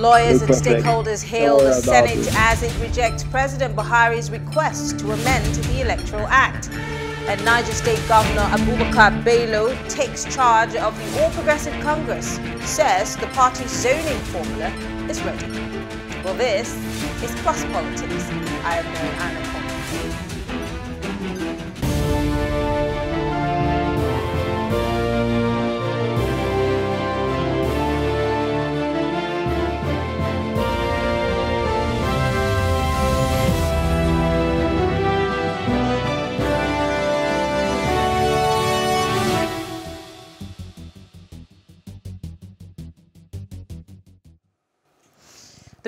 Lawyers and stakeholders hail the Senate as it rejects President Buhari's request to amend the Electoral Act. And Niger State Governor Abubakar Bello takes charge of the All Progressive Congress, says the party's zoning formula is ready. Well, this is Plus Politics. I am Mary Anna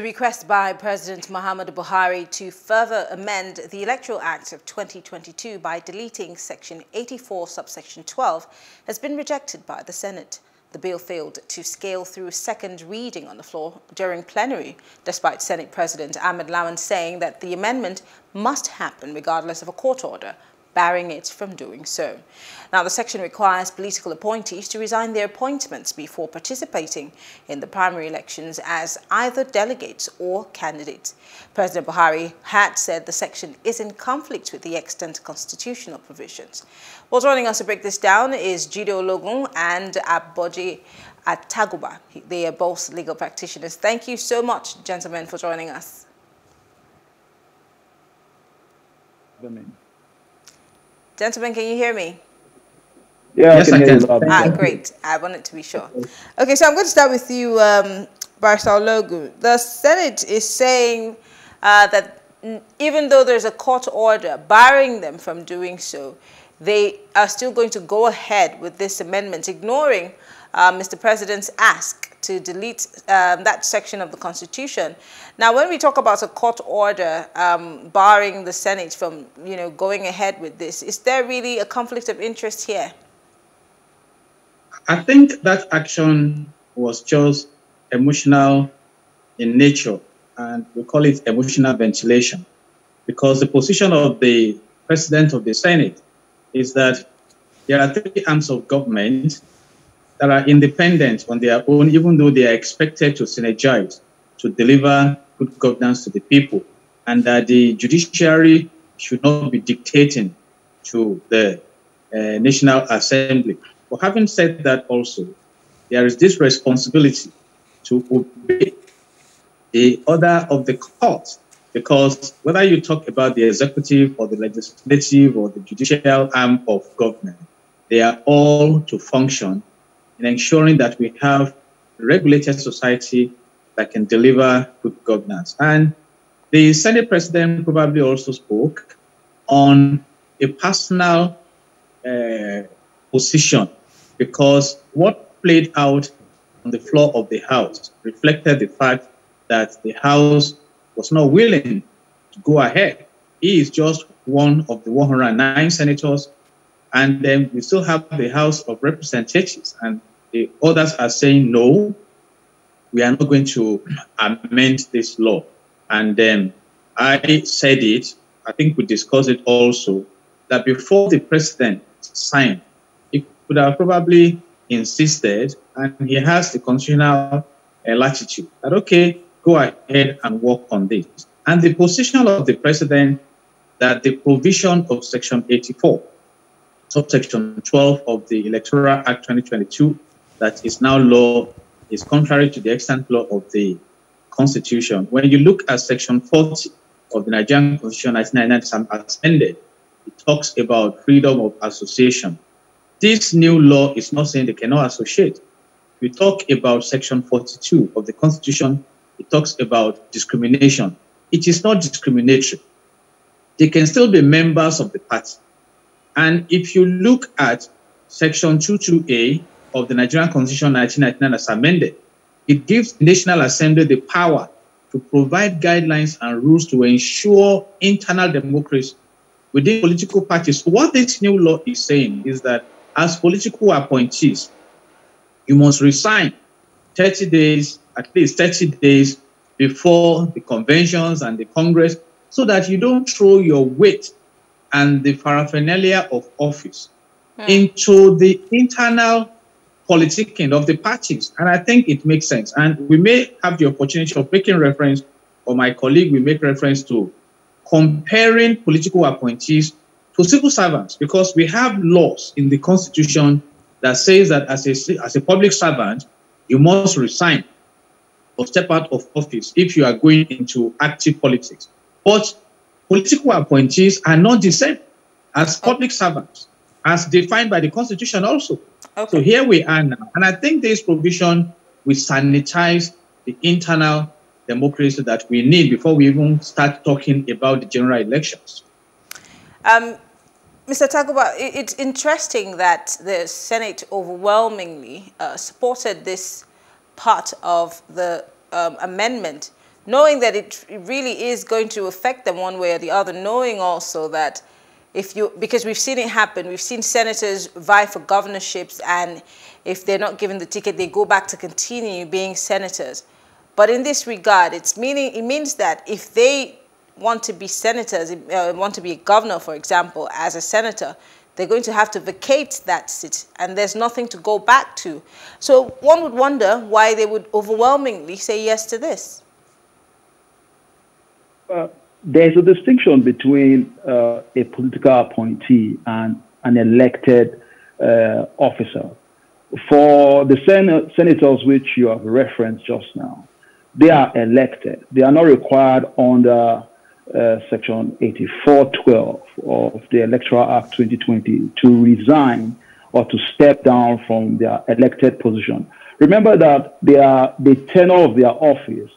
The request by President Muhammadu Buhari to further amend the Electoral Act of 2022 by deleting Section 84, subsection 12, has been rejected by the Senate. The bill failed to scale through second reading on the floor during plenary, despite Senate President Ahmed Lawan saying that the amendment must happen regardless of a court order barring it from doing so. Now, the section requires political appointees to resign their appointments before participating in the primary elections as either delegates or candidates. President Buhari had said the section is in conflict with the extant constitutional provisions. Well, joining us to break this down is Jide Ologun and Aboje Ataguba. They are both legal practitioners. Thank you so much, gentlemen, for joining us. Gentlemen, can you hear me? Yeah, yes, I can. I can. Ah, great. I wanted to be sure. Okay, so I'm going to start with you, um, Barsal Logu. The Senate is saying uh, that even though there's a court order barring them from doing so, they are still going to go ahead with this amendment, ignoring uh, Mr. President's ask to delete um, that section of the Constitution. Now, when we talk about a court order um, barring the Senate from, you know, going ahead with this, is there really a conflict of interest here? I think that action was just emotional in nature, and we call it emotional ventilation, because the position of the president of the Senate is that there are three arms of government that are independent on their own, even though they are expected to synergize to deliver good governance to the people, and that the judiciary should not be dictating to the uh, National Assembly. But having said that, also, there is this responsibility to obey the order of the court, because whether you talk about the executive or the legislative or the judicial arm of government, they are all to function in ensuring that we have a regulated society that can deliver good governance. And the Senate President probably also spoke on a personal uh, position because what played out on the floor of the House reflected the fact that the House was not willing to go ahead. He is just one of the 109 senators, and then we still have the House of Representatives, and the others are saying, no, we are not going to amend this law. And then I said it, I think we discussed it also, that before the president signed, he could have probably insisted, and he has the constitutional uh, latitude, that okay, go ahead and work on this. And the position of the president that the provision of Section 84, subsection 12 of the Electoral Act 2022 that is now law is contrary to the extant law of the Constitution. When you look at Section 40 of the Nigerian Constitution 1999 as amended, it talks about freedom of association. This new law is not saying they cannot associate. We talk about Section 42 of the Constitution, it talks about discrimination. It is not discriminatory. They can still be members of the party. And if you look at Section 22A of the Nigerian Constitution 1999 as amended, it gives National Assembly the power to provide guidelines and rules to ensure internal democracy within political parties. What this new law is saying is that as political appointees, you must resign 30 days, at least 30 days before the conventions and the Congress, so that you don't throw your weight and the paraphernalia of office hmm. into the internal politicking of the parties. And I think it makes sense. And we may have the opportunity of making reference, or my colleague will make reference to comparing political appointees to civil servants, because we have laws in the Constitution that says that as a, as a public servant, you must resign or step out of office if you are going into active politics. But political appointees are not the same as public servants, as defined by the Constitution also. Okay. So here we are now. And I think this provision will sanitize the internal democracy that we need before we even start talking about the general elections. Um, Mr. Taguba, it's interesting that the Senate overwhelmingly uh, supported this part of the um, amendment, knowing that it really is going to affect them one way or the other, knowing also that if you, because we've seen it happen, we've seen senators vie for governorships and if they're not given the ticket, they go back to continue being senators. But in this regard, it's meaning, it means that if they want to be senators, uh, want to be a governor, for example, as a senator, they're going to have to vacate that seat and there's nothing to go back to. So one would wonder why they would overwhelmingly say yes to this. There's a distinction between uh, a political appointee and an elected uh, officer. For the sen senators which you have referenced just now, they are elected. They are not required under uh, Section 8412 of the Electoral Act 2020 to resign or to step down from their elected position. Remember that their, the tenure of their office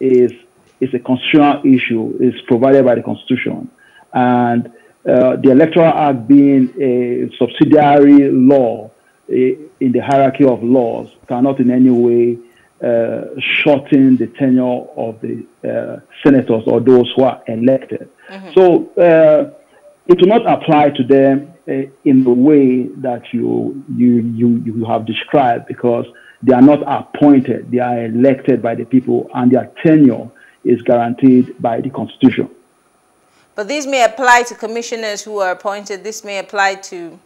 is is a constitutional issue, is provided by the Constitution. And uh, the Electoral Act being a subsidiary law a, in the hierarchy of laws cannot in any way uh, shorten the tenure of the uh, senators or those who are elected. Mm-hmm. So uh, it will not apply to them uh, in the way that you, you, you, you have described because they are not appointed, they are elected by the people and their tenure is guaranteed by the Constitution. But these may apply to commissioners who are appointed. This may apply to,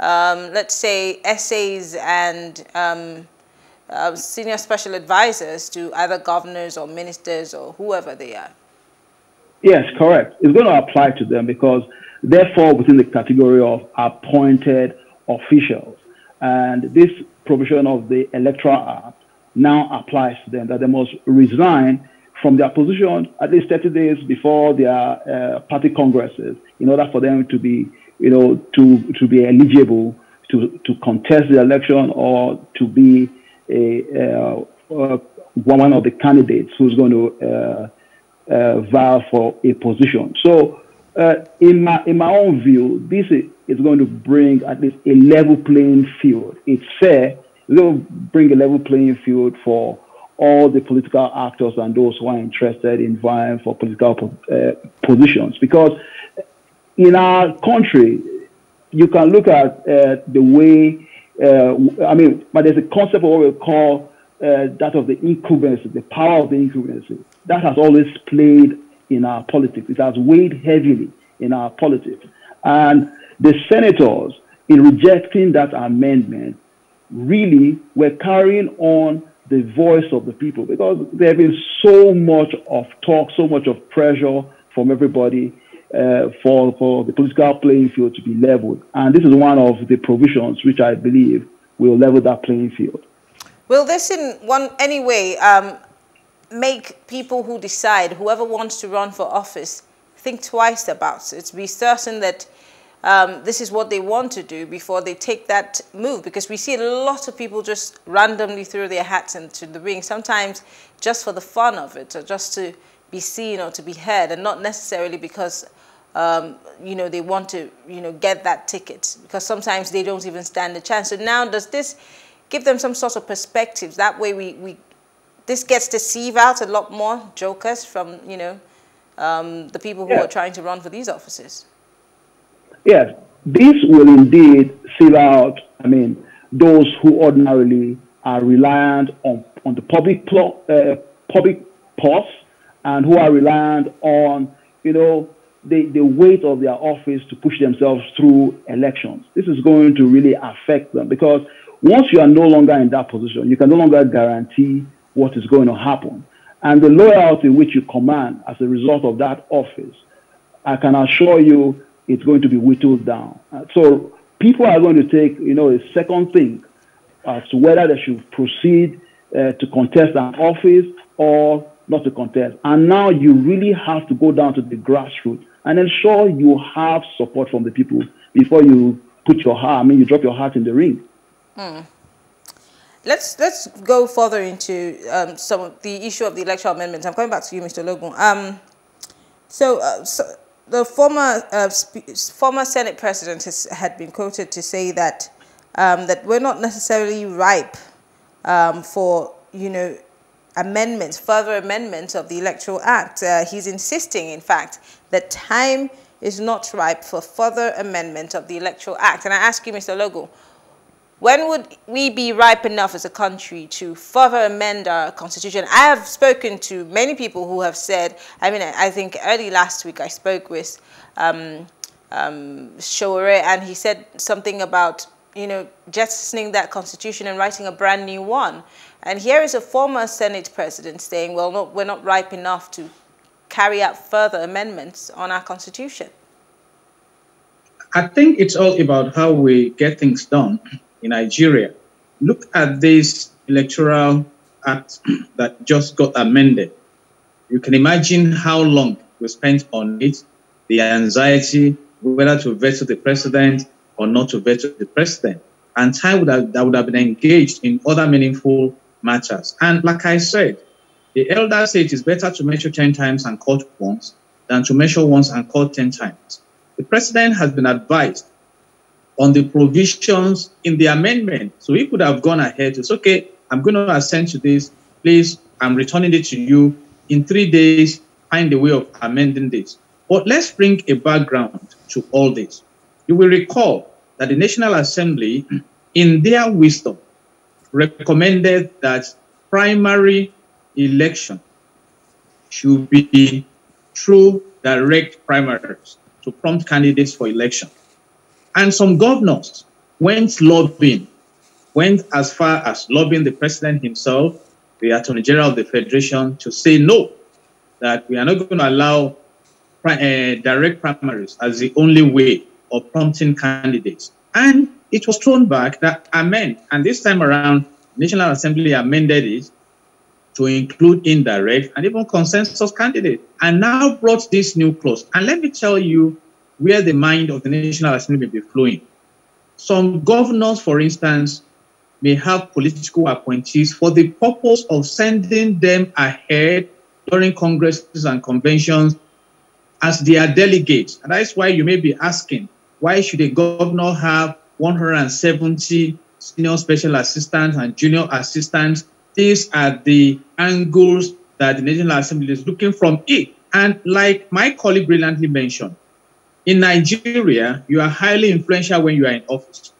um, let's say, essays and um, uh, senior special advisors to either governors or ministers or whoever they are. Yes, correct. It's going to apply to them because they fall within the category of appointed officials. And this provision of the Electoral Act now applies to them that they must resign from their position at least 30 days before their uh, party congresses in order for them to be, you know, to, to be eligible to, to contest the election or to be a, uh, uh, one of the candidates who's going to uh, uh, vie for a position. So, in my in my own view, this is, is going to bring at least a level playing field. It's fair. It's going to bring a level playing field for all the political actors and those who are interested in vying for political uh, positions. Because in our country, you can look at uh, the way, uh, I mean, but there's a concept of what we call uh, that of the incumbency, the power of the incumbency. That has always played in our politics. It has weighed heavily in our politics. And the senators, in rejecting that amendment, really were carrying on the voice of the people because there has been so much of talk, so much of pressure from everybody uh, for, for the political playing field to be leveled. And this is one of the provisions which I believe will level that playing field. Will this in one any way um, make people who decide, whoever wants to run for office, think twice about it, be certain that um, this is what they want to do before they take that move because we see a lot of people just randomly throw their hats into the ring, sometimes just for the fun of it or just to be seen or to be heard and not necessarily because um, you know, they want to, you know, get that ticket because sometimes they don't even stand a chance. So now does this give them some sort of perspectives? That way we, we this gets to sieve out a lot more jokers from, you know, um, the people who yeah. are trying to run for these offices. Yes, this will indeed seal out, I mean, those who ordinarily are reliant on, on the public, uh, public purse and who are reliant on, you know, the, the weight of their office to push themselves through elections. This is going to really affect them because once you are no longer in that position, you can no longer guarantee what is going to happen. And the loyalty which you command as a result of that office, I can assure you it's going to be whittled down. Uh, so people are going to take, you know, a second think as to whether they should proceed uh, to contest an office or not to contest. And now you really have to go down to the grassroots and ensure you have support from the people before you put your heart, I mean, you drop your heart in the ring. Hmm. Let's let's go further into um, some of the issue of the electoral amendments. I'm coming back to you, Mr. Logan. Um, so, uh, so the former uh, former Senate president has, had been quoted to say that um, that we're not necessarily ripe um, for you know amendments, further amendments of the Electoral Act. Uh, he's insisting, in fact, that time is not ripe for further amendment of the Electoral Act. And I ask you, Mr. Logun, when would we be ripe enough as a country to further amend our constitution? I have spoken to many people who have said, I mean, I think early last week I spoke with um, um, and he said something about, you know, jettisoning that constitution and writing a brand new one. And here is a former Senate president saying, well, we're not ripe enough to carry out further amendments on our constitution. I think it's all about how we get things done in Nigeria. Look at this electoral act that just got amended. You can imagine how long we spent on it, the anxiety, whether to veto the president or not to veto the president. And time would have, that would have been engaged in other meaningful matters. And like I said, the elder say it is better to measure 10 times and cut once than to measure once and cut 10 times. The president has been advised on the provisions in the amendment. So he could have gone ahead. It's okay, I'm going to assent to this. Please, I'm returning it to you. In three days, find a way of amending this. But let's bring a background to all this. You will recall that the National Assembly, in their wisdom, recommended that primary election should be through direct primaries to prompt candidates for election. And some governors went lobbying, went as far as lobbying the president himself, the attorney general of the federation, to say no, that we are not going to allow uh, direct primaries as the only way of prompting candidates. And it was thrown back that amen. And this time around, National Assembly amended it to include indirect and even consensus candidates, and now brought this new clause. And let me tell you where the mind of the National Assembly may be flowing. Some governors, for instance, may have political appointees for the purpose of sending them ahead during congresses and conventions as their delegates. And that's why you may be asking, why should a governor have 170 senior special assistants and junior assistants. These are the angles that the National Assembly is looking from it. And like my colleague brilliantly mentioned, in Nigeria, you are highly influential when you are in office.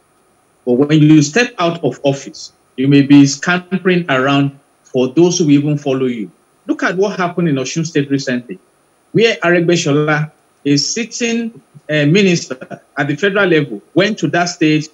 But when you step out of office, you may be scampering around for those who even follow you. Look at what happened in Osun State recently, where Aregbesola, a sitting uh, minister at the federal level, went to that state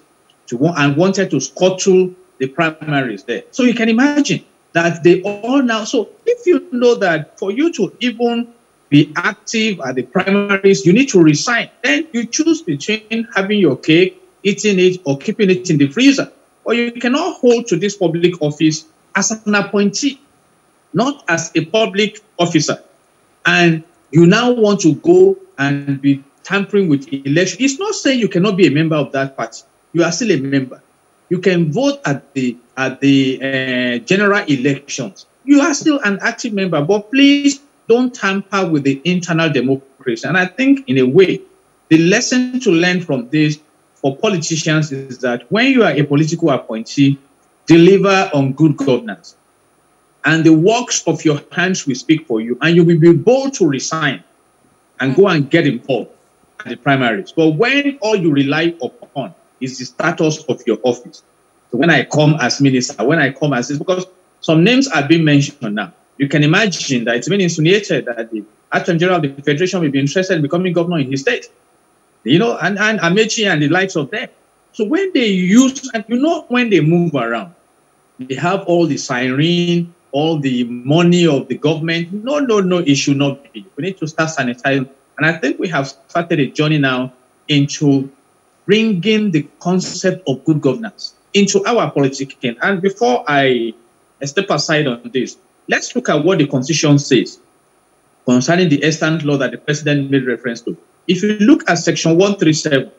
to want, and wanted to scuttle the primaries there. So you can imagine that they all now. So if you know that for you to even be active at the primaries, you need to resign. Then you choose between having your cake, eating it, or keeping it in the freezer. Or you cannot hold to this public office as an appointee, not as a public officer. And you now want to go and be tampering with election. It's not saying you cannot be a member of that party you are still a member. You can vote at the at the uh, general elections. You are still an active member, but please don't tamper with the internal democracy. And I think, in a way, the lesson to learn from this for politicians is that when you are a political appointee, deliver on good governance. And the works of your hands will speak for you, and you will be bold to resign and go and get involved at the primaries. But when all you rely upon is the status of your office. So when I come as minister, when I come as this, because some names are being mentioned now. You can imagine that it's been insinuated that the Attorney General of the Federation will be interested in becoming governor in his state. You know, and, and Amaechi and the likes of them. So when they use, and you know, when they move around, they have all the siren, all the money of the government. No, no, no, it should not be. We need to start sanitizing. And I think we have started a journey now into bringing the concept of good governance into our politics. And before I step aside on this, let's look at what the Constitution says concerning the extant law that the President made reference to. If you look at Section 137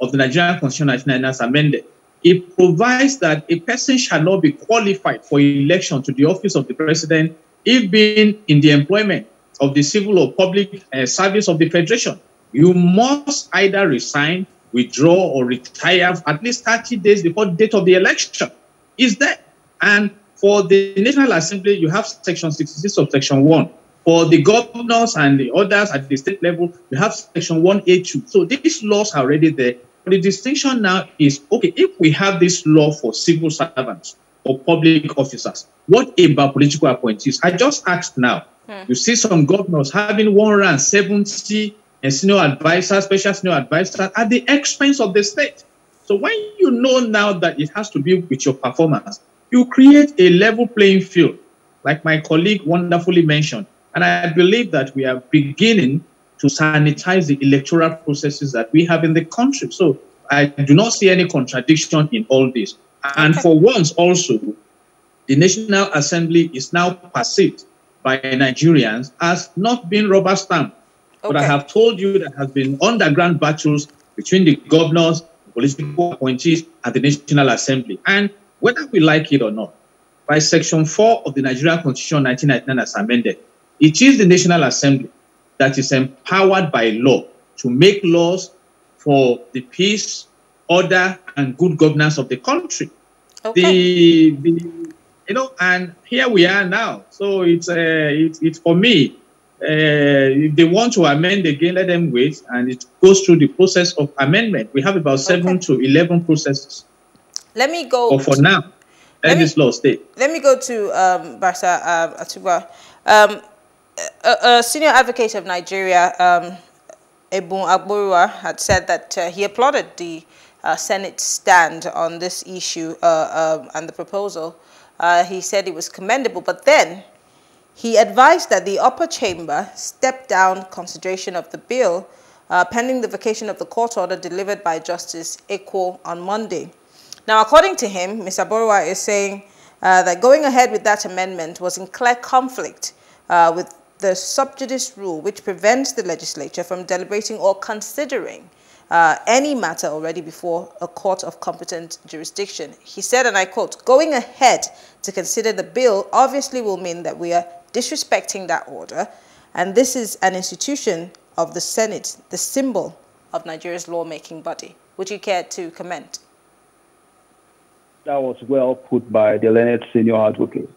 of the Nigerian Constitution as amended, it provides that a person shall not be qualified for election to the office of the president if being in the employment of the civil or public uh, service of the federation. You must either resign, withdraw, or retire at least 30 days before the date of the election. Is that? And for the National Assembly, you have Section 66 of Section 1. For the governors and the others at the state level, you have Section 1A2. So these laws are already there. The distinction now is okay, if we have this law for civil servants or public officers, what about political appointees? I just asked now. Hmm. You see some governors having 170 and senior advisors, special senior advisors at the expense of the state. So when you know now that it has to be with your performance, you create a level playing field, like my colleague wonderfully mentioned. And I believe that we are beginning to sanitize the electoral processes that we have in the country. So I do not see any contradiction in all this. And for once also, the National Assembly is now perceived by Nigerians as not being rubber stamped. Okay. But I have told you there has been underground battles between the governors, political appointees, and the National Assembly. And whether we like it or not, by Section 4 of the Nigerian Constitution 1999 as amended, it is the National Assembly that is empowered by law to make laws for the peace, order, and good governance of the country. Okay. The, the, you know, and here we are now. So it's uh, it's, it's for me. Uh, if they want to amend again, let them wait, and it goes through the process of amendment. We have about seven okay. to eleven processes. Let me go. Or for now, let, this law stay. Let me go to um, Barsa uh, Atuba. Um, a, a, senior advocate of Nigeria, um, Ebun Adegboruwa, had said that uh, he applauded the uh, Senate stand on this issue uh, um, and the proposal. Uh, he said it was commendable, but then he advised that the upper chamber step down consideration of the bill uh, pending the vacation of the court order delivered by Justice Ekwo on Monday. Now, according to him, Mr. Adegboruwa is saying uh, that going ahead with that amendment was in clear conflict with the sub judice rule, which prevents the legislature from deliberating or considering uh, any matter already before a court of competent jurisdiction. He said, and I quote, going ahead to consider the bill obviously will mean that we are disrespecting that order, and this is an institution of the Senate, the symbol of Nigeria's lawmaking body. Would you care to comment? That was well put by the learned senior advocate.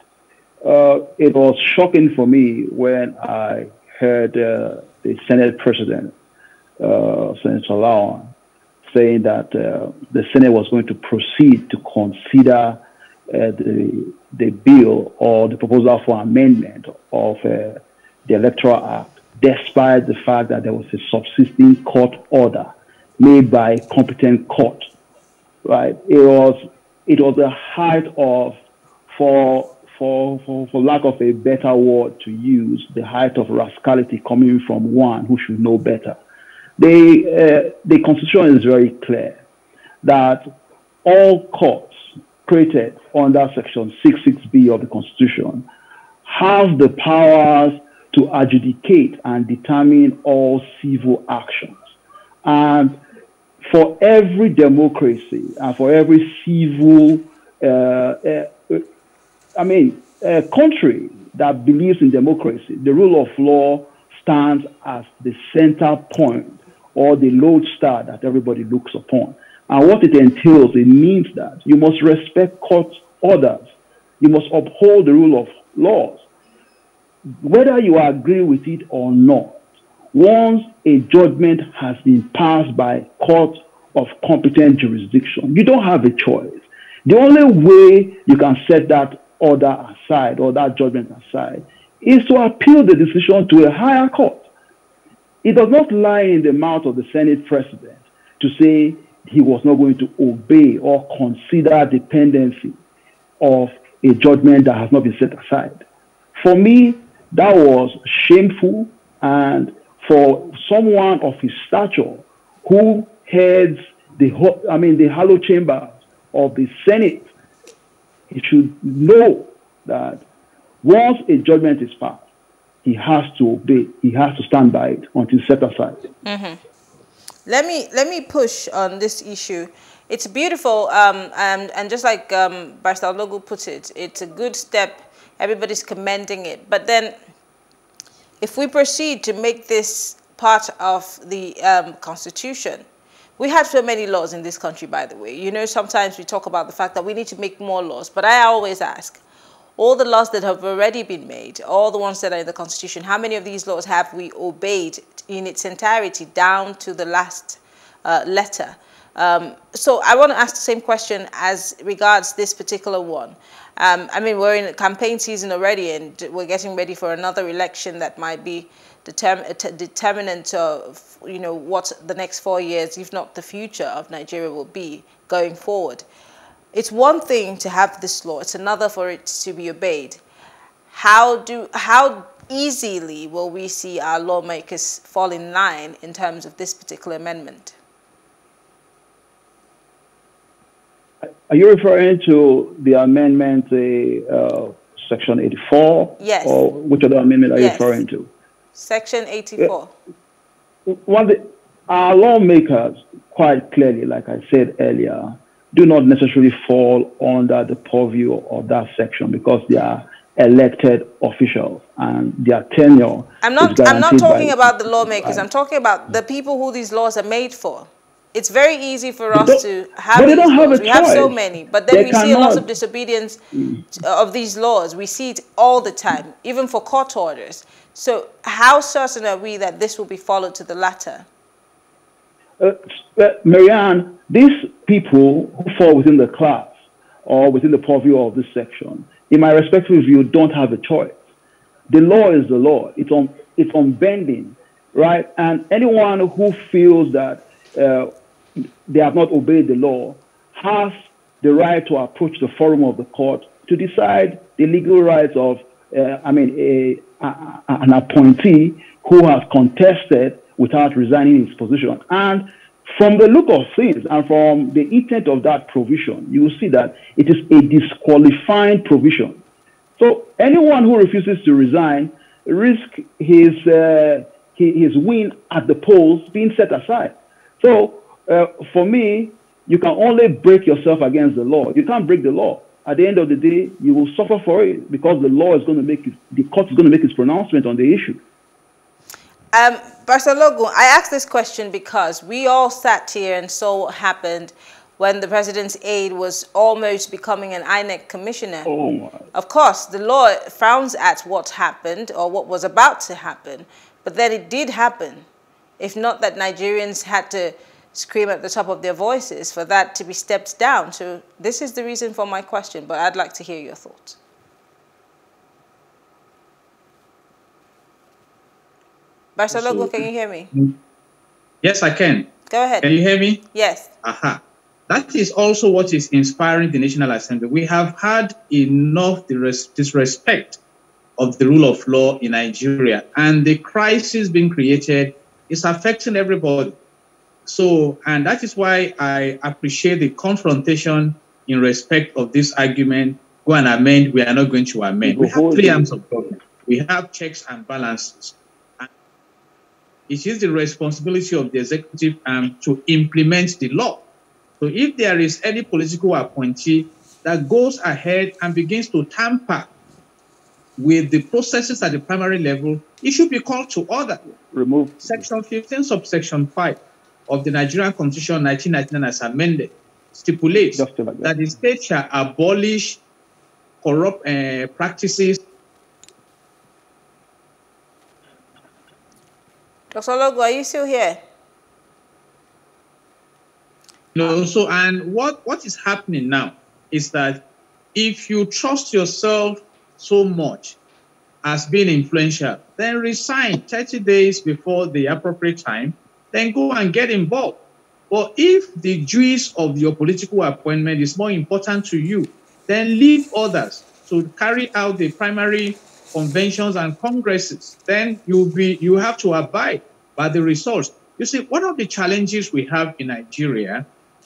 Uh, it was shocking for me when I heard uh, the Senate President, uh, Senator Lawan, saying that uh, the Senate was going to proceed to consider uh, the, the bill or the proposal for amendment of uh, the Electoral Act, despite the fact that there was a subsisting court order made by a competent court. Right? It was it was the height of for for, for, for lack of a better word to use, the height of rascality coming from one who should know better. The, uh, the Constitution is very clear that all courts created under Section 66B of the Constitution have the powers to adjudicate and determine all civil actions. And for every democracy and for every civil uh, uh, I mean, a country that believes in democracy, the rule of law stands as the center point or the lodestar that everybody looks upon. And what it entails, it means that you must respect court orders. You must uphold the rule of laws. Whether you agree with it or not, once a judgment has been passed by court of competent jurisdiction, you don't have a choice. The only way you can set that order aside or that judgment aside is to appeal the decision to a higher court. It does not lie in the mouth of the Senate president to say he was not going to obey or consider the dependency of a judgment that has not been set aside. For me, that was shameful, and for someone of his stature who heads the I mean the hollow chamber of the Senate, he should know that once a judgment is passed, he has to obey. He has to stand by it until set aside. Mm-hmm. Let me let me push on this issue. It's beautiful, um, and and just like um, Barrister Logo put it, it's a good step. Everybody's commending it, but then if we proceed to make this part of the um, constitution, we have so many laws in this country, by the way. You know, sometimes we talk about the fact that we need to make more laws, but I always ask, all the laws that have already been made, all the ones that are in the Constitution, how many of these laws have we obeyed in its entirety down to the last uh, letter? Um, so I want to ask the same question as regards this particular one. Um, I mean, we're in campaign season already, and we're getting ready for another election that might be determ determinant of, you know, what the next four years, if not the future of Nigeria will be going forward. It's one thing to have this law, it's another for it to be obeyed. How, do, how easily will we see our lawmakers fall in line in terms of this particular amendment? Are you referring to the amendment, uh, section 84? Yes. Or which other amendment are yes. you referring to? Section 84. One, the, our lawmakers, quite clearly, like I said earlier, do not necessarily fall under the purview of that section because they are elected officials and their tenure. I'm not. I'm not talking about the lawmakers. I'm talking about the people who these laws are made for. It's very easy for us to have these laws. we have so many, but then they we cannot. see a lot of disobedience mm. of these laws. We see it all the time, even for court orders. So, how certain are we that this will be followed to the latter? Uh, uh, Marianne, these people who fall within the class or within the purview of this section, in my respectful view, don't have a choice. The law is the law. It's on it's unbending, right? And anyone who feels that uh, they have not obeyed the law has the right to approach the forum of the court to decide the legal rights of, uh, I mean, a, a, an appointee who has contested without resigning his position. And from the look of things and from the intent of that provision, you will see that it is a disqualifying provision. So anyone who refuses to resign risks his uh, his win at the polls being set aside. So uh, for me, you can only break yourself against the law. You can't break the law. At the end of the day, you will suffer for it because the law is going to make it, the court is going to make its pronouncement on the issue. Um, Barcelogo, I asked this question because we all sat here and saw what happened when the president's aide was almost becoming an INEC commissioner. Oh of course, the law frowns at what happened or what was about to happen, but then it did happen. If not that Nigerians had to scream at the top of their voices for that to be stepped down. So this is the reason for my question, but I'd like to hear your thoughts. Barcelogo, can you hear me? Yes, I can. Go ahead. Can you hear me? Yes. Aha. That is also what is inspiring the National Assembly. We have had enough disrespect of the rule of law in Nigeria, and the crisis being created is affecting everybody. So, and that is why I appreciate the confrontation in respect of this argument. Go and amend, we are not going to amend. We have three arms of government. We have checks and balances. It is the responsibility of the executive arm to implement the law. So if there is any political appointee that goes ahead and begins to tamper with the processes at the primary level, it should be called to order. Remove section 15, subsection 5 of the Nigerian Constitution 1999 as amended stipulates that. that the state shall abolish corrupt uh, practices Dr. Logo, are you still here? No, so and what, what is happening now is that if you trust yourself so much as being influential, then resign 30 days before the appropriate time, then go and get involved. But if the juice of your political appointment is more important to you, then leave others to carry out the primary conventions and congresses. Then you be you have to abide by the results. You see, one of the challenges we have in Nigeria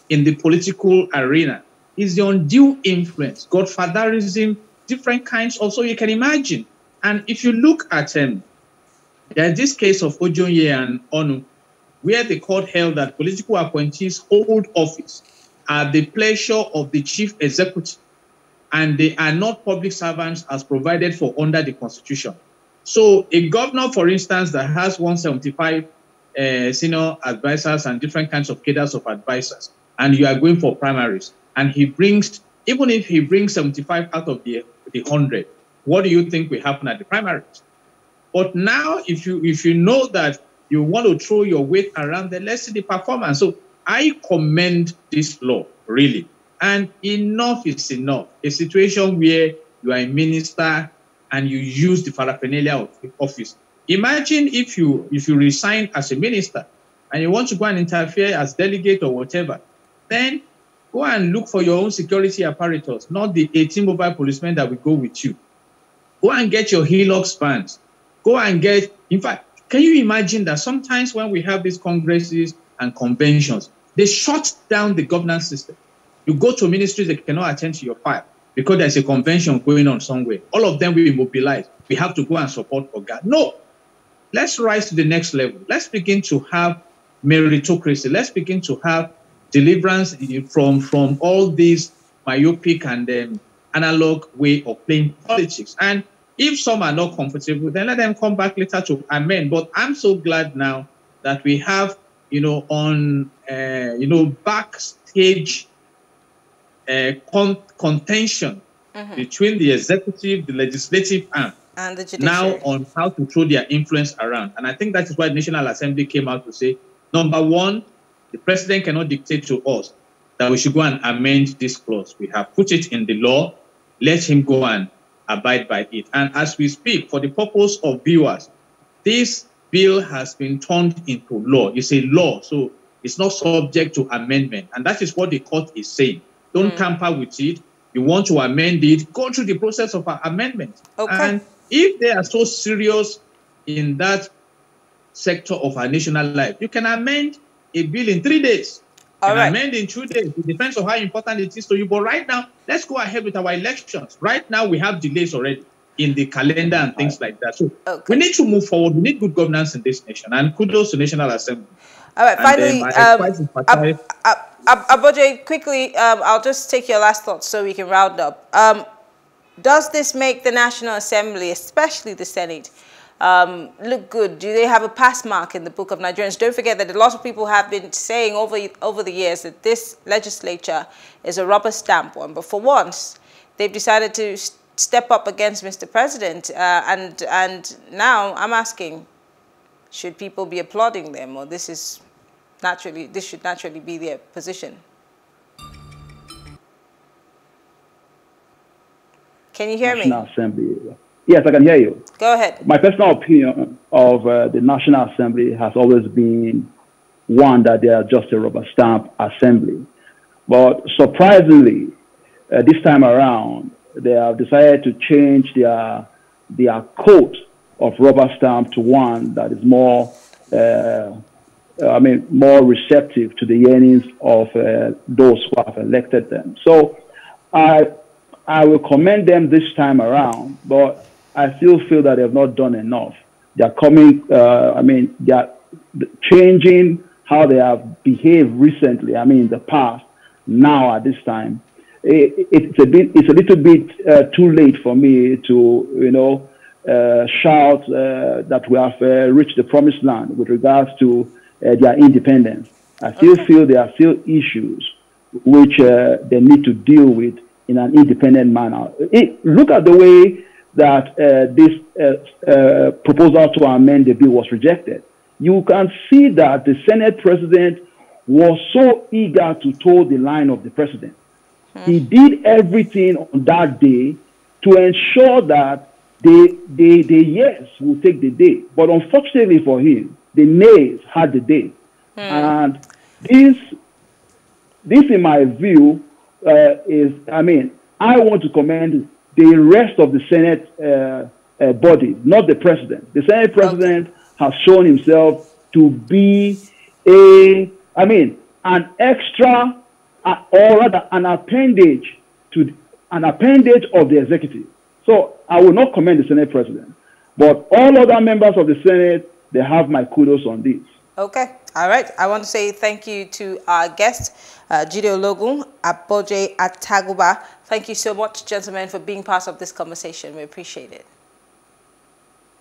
in the political arena is the undue influence, godfatherism, different kinds of, so you can imagine. And if you look at um, there's this case of Ojoye and Onu, where the court held that political appointees hold office at the pleasure of the chief executive, and they are not public servants as provided for under the constitution. So a governor, for instance, that has 175 uh, senior advisors and different kinds of cadres of advisors, and you are going for primaries, and he brings, even if he brings 75 out of the, the 100, what do you think will happen at the primaries? But now, if you if you know that you want to throw your weight around, then let's see the performance. So I commend this law, really. And enough is enough. A situation where you are a minister and you use the paraphernalia of the office. Imagine if you if you resign as a minister and you want to go and interfere as delegate or whatever, then go and look for your own security apparatus, not the 18 mobile policemen that will go with you. Go and get your Hilux vans. Go and get, in fact, can you imagine that sometimes when we have these congresses and conventions, they shut down the governance system. You go to ministries, they cannot attend to your file because there's a convention going on somewhere. All of them will be mobilized. We have to go and support for God. No, let's rise to the next level. Let's begin to have meritocracy. Let's begin to have deliverance from, from all these myopic and um, analog way of playing politics. And if some are not comfortable, then let them come back later to amend. But I'm so glad now that we have, you know, on, uh, you know, backstage uh, con- contention mm-hmm. between the executive, the legislative arm, and the now on how to throw their influence around. And I think that is why the National Assembly came out to say, number one, the president cannot dictate to us that we should go and amend this clause. We have put it in the law. Let him go and abide by it. And as we speak, for the purpose of viewers, this bill has been turned into law. It's a law, so it's not subject to amendment. And that is what the court is saying. Don't mm. tamper with it. You want to amend it, go through the process of amendment. Okay. And if they are so serious in that sector of our national life, you can amend a bill in three days. All right. amend in two days. It depends on how important it is to you. But right now, let's go ahead with our elections. Right now, we have delays already in the calendar and things right. like that. So okay. we need to move forward. We need good governance in this nation. And kudos to National Assembly. All right. Finally, um, um, Aboje, quickly, um, I'll just take your last thoughts so we can round up. Um, does this make the National Assembly, especially the Senate, um, look good? Do they have a pass mark in the book of Nigerians? Don't forget that a lot of people have been saying over, over the years that this legislature is a rubber stamp one. But for once, they've decided to step up against Mr. President. Uh, and, and now I'm asking, should people be applauding them or this is naturally, this should naturally be their position? Can you hear National me? Assembly. Yes, I can hear you. Go ahead. My personal opinion of uh, the National Assembly has always been one that they are just a rubber stamp assembly. But surprisingly, uh, this time around, they have decided to change their their coat of rubber stamp to one that is more, uh, I mean, more receptive to the yearnings of uh, those who have elected them. So, I I will commend them this time around, but I still feel that they have not done enough. They are coming, uh, I mean, they are changing how they have behaved recently, I mean, in the past, now at this time. It, it's a bit, it's a little bit uh, too late for me to, you know, uh, shout uh, that we have uh, reached the promised land with regards to uh, their independence. I still okay. feel there are still issues which they need to deal with in an independent manner. It, look at the way that uh, this uh, uh, proposal to amend the bill was rejected. You can see that the Senate president was so eager to toe the line of the president. Hmm. He did everything on that day to ensure that the, the, the yes will take the day. But unfortunately for him, the nays had the day. Hmm. And This, this in my view, uh, is, I mean, I want to commend the rest of the Senate uh, uh, body, not the president. The Senate president okay. has shown himself to be a, I mean, an extra uh, or rather an appendage to an appendage of the executive. So I will not commend the Senate president, but all other members of the Senate, they have my kudos on this. Okay. All right. I want to say thank you to our guest, uh, Jide Ologun Aboje Ataguba. Thank you so much, gentlemen, for being part of this conversation. We appreciate it.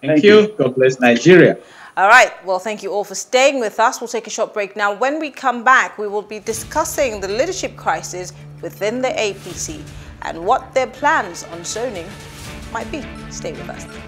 Thank, thank you. you. God bless Nigeria. All right. Well, thank you all for staying with us. We'll take a short break now. When we come back, we will be discussing the leadership crisis within the APC and what their plans on zoning might be. Stay with us.